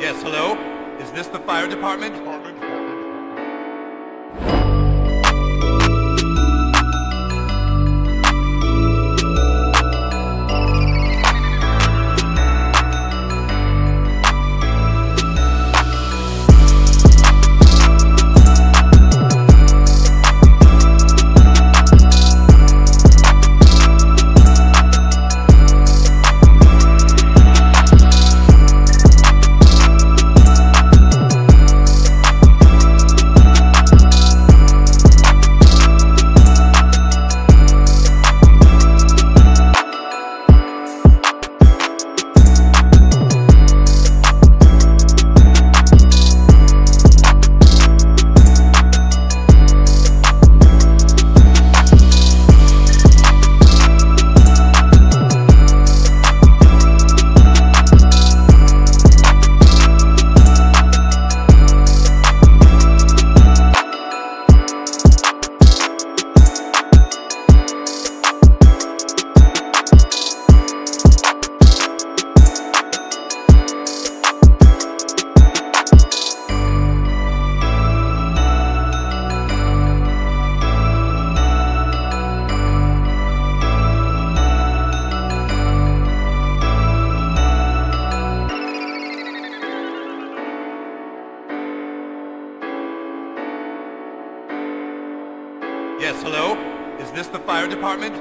Yes, hello? Is this the fire department? Yes, hello? Is this the fire department?